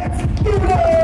Let's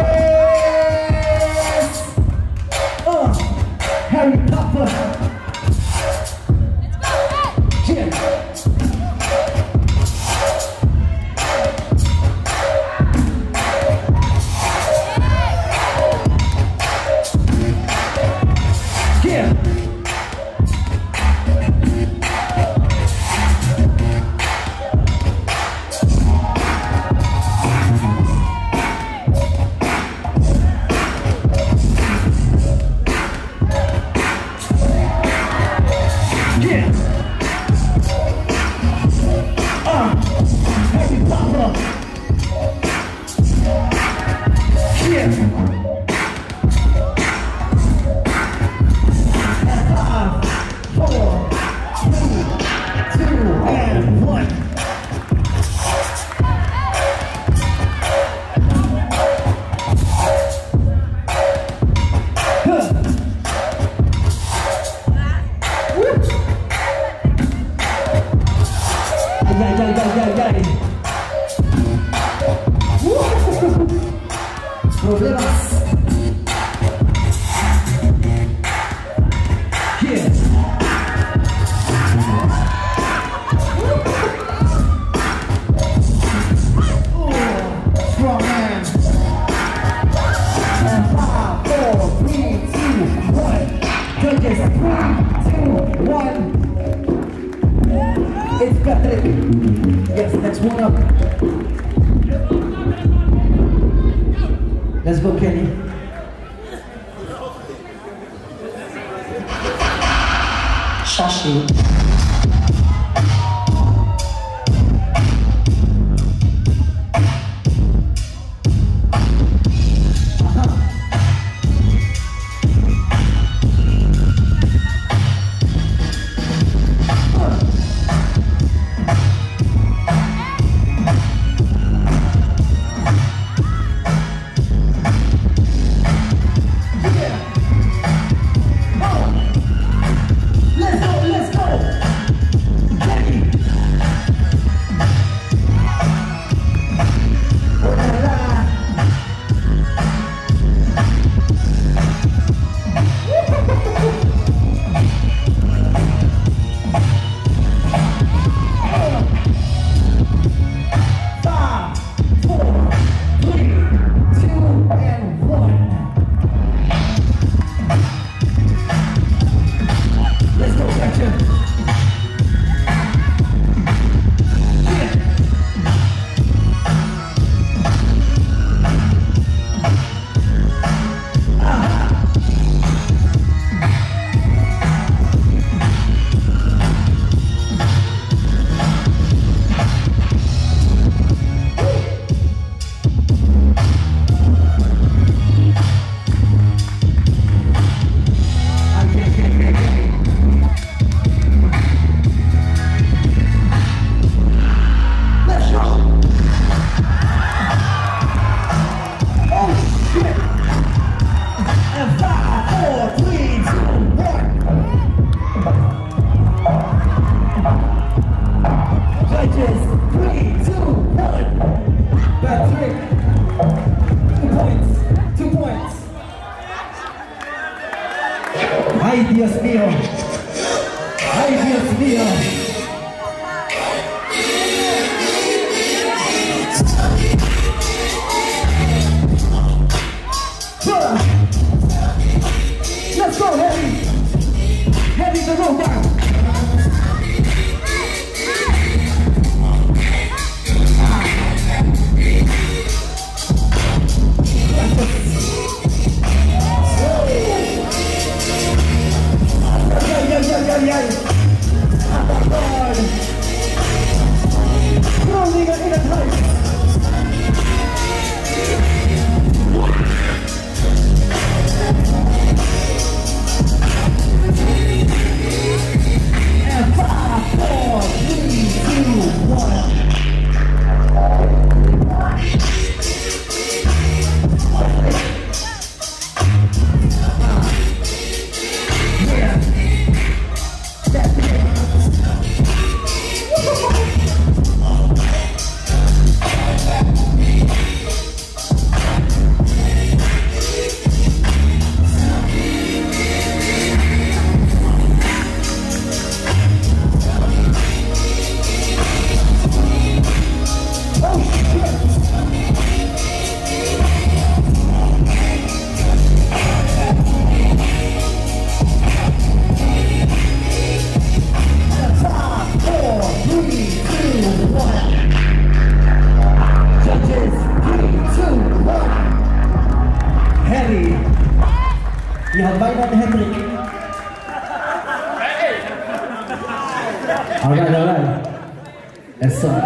song.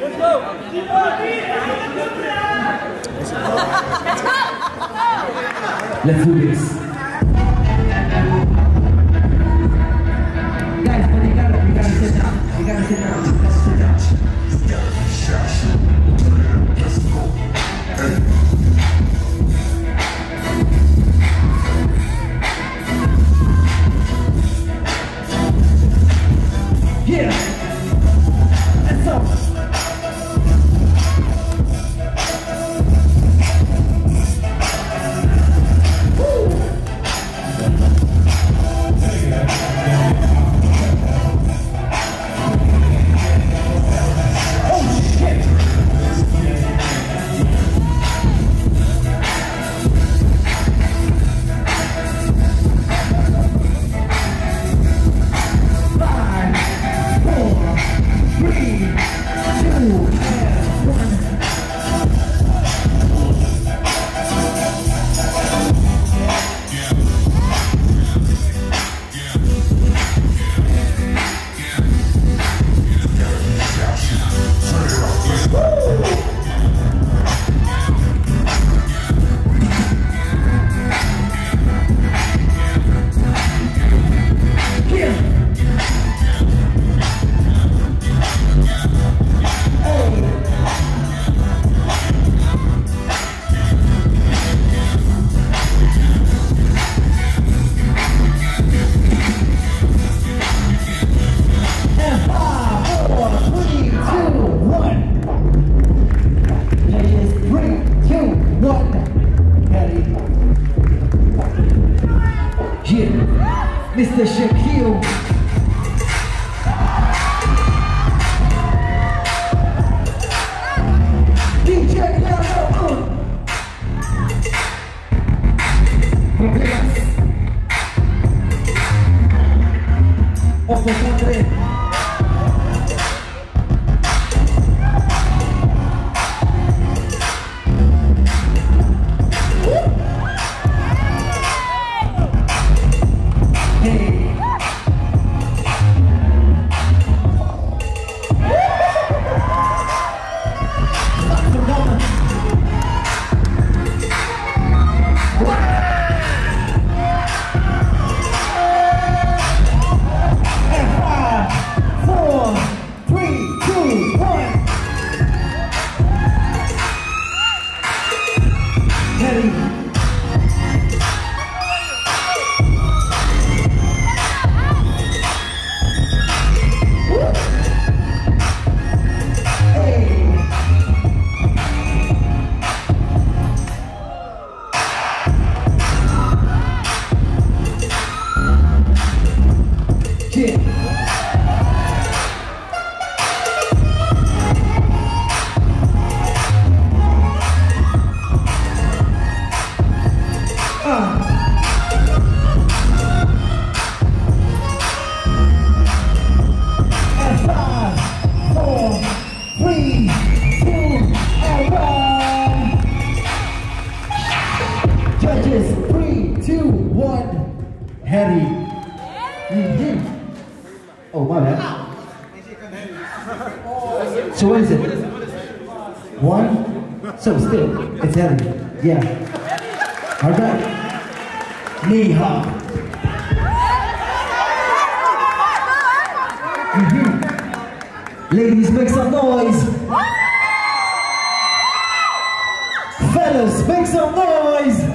Let's go. Let's go. Mr. Shaquille. Yeah. All right. Knee hop. Mm -hmm. Ladies, make some noise. Fellas, make some noise.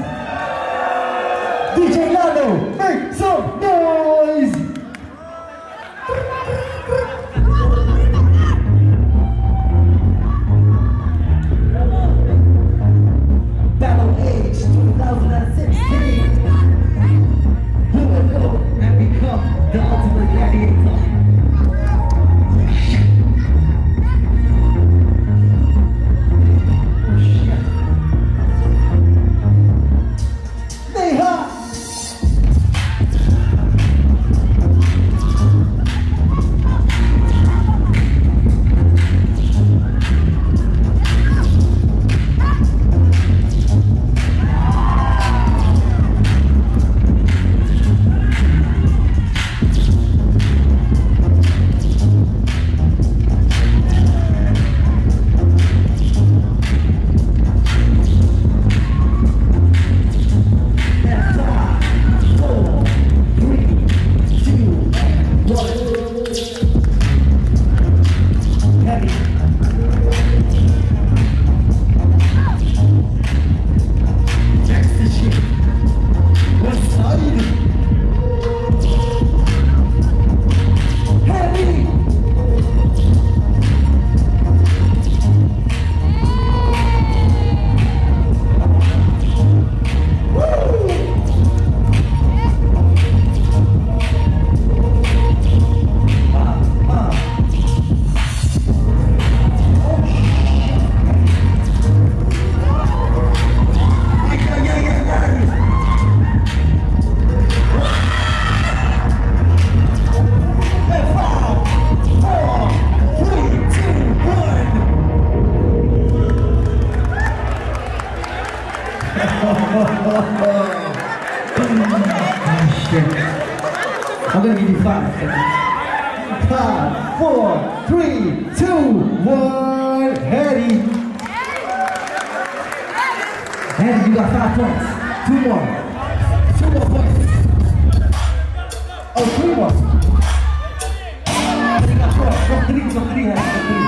Five, four, three, two, one. Hattie. Hattie, you got five points. Two more. Two more points. Oh, three more. Three, three, three, three, three, three.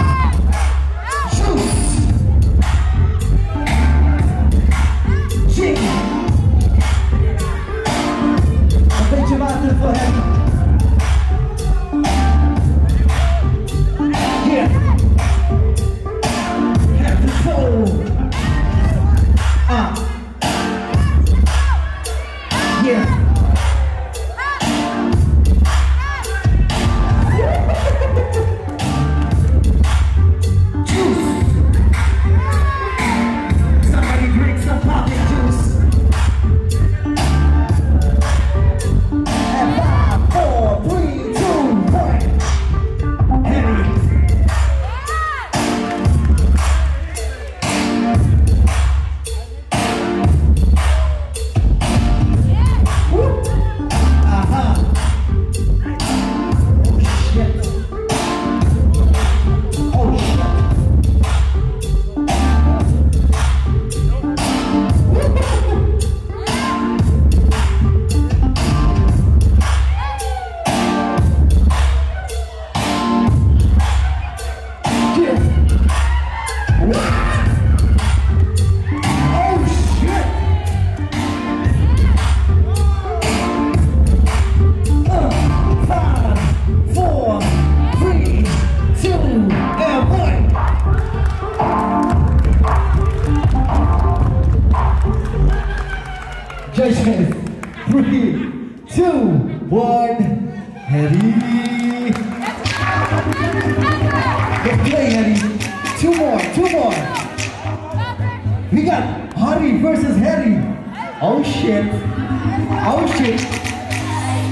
Outkick.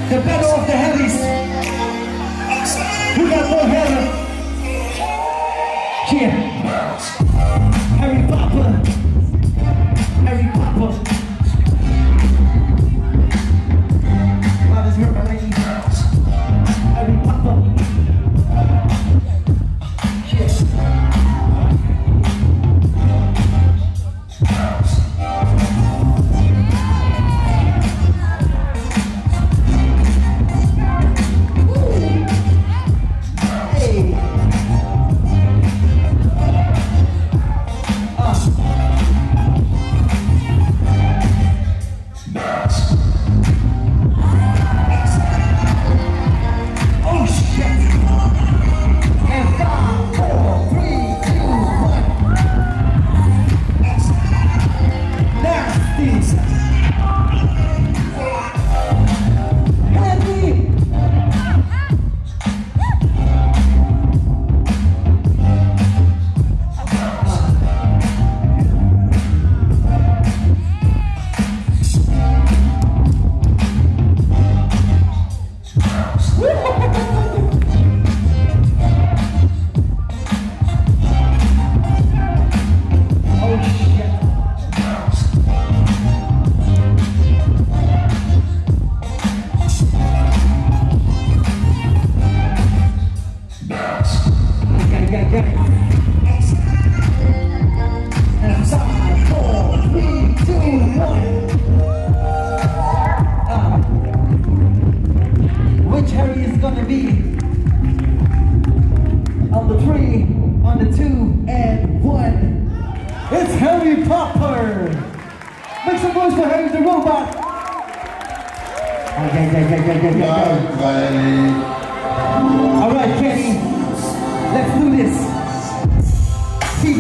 The battle of the heavies. Who got more heavy? Here.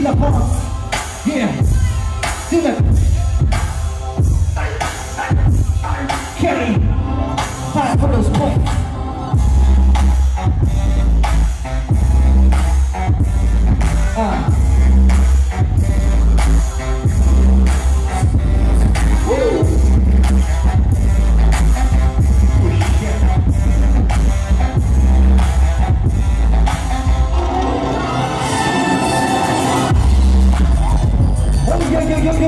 the pump. Yeah, do the. Carry, fire for those points.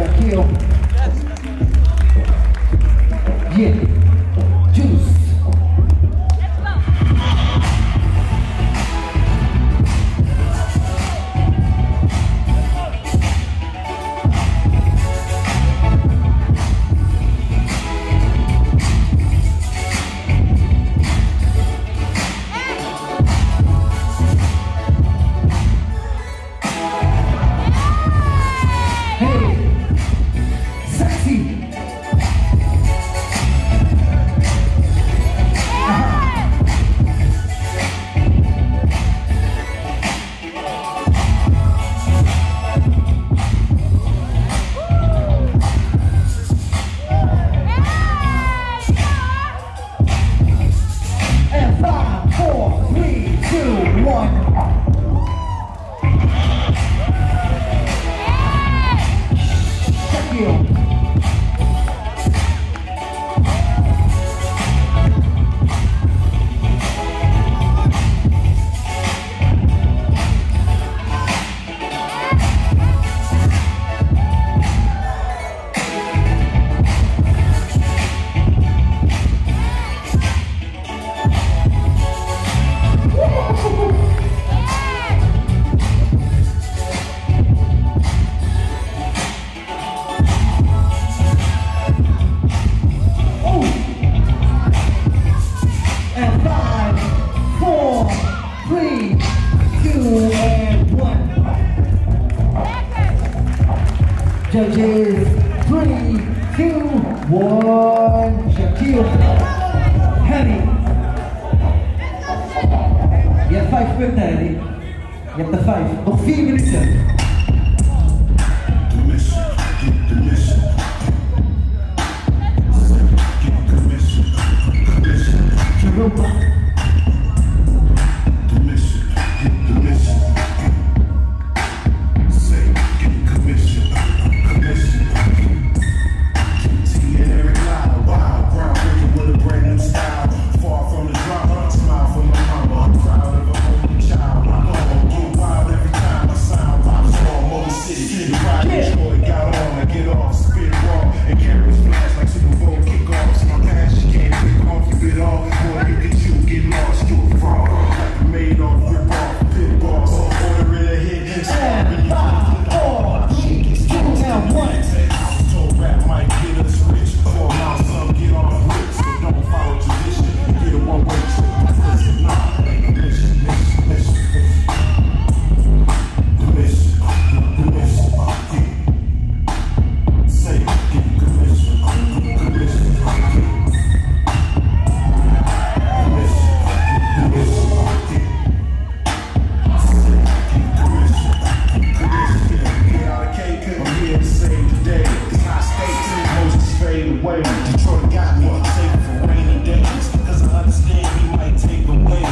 Shaquille. Yeah. day fade away. Detroit got me for rainy days. Cause I understand he might take away.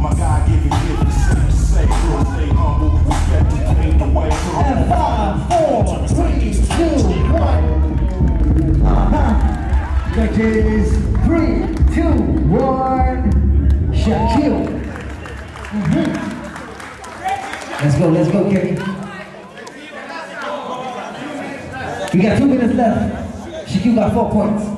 My God gift is safe to say. Girl, stay humble, respect and pave the way. And five, four, three, two, one. Uh-huh. Thank you. Got two minutes left. Shaquille got four points.